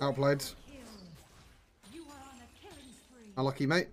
Outplayed. Unlucky, mate.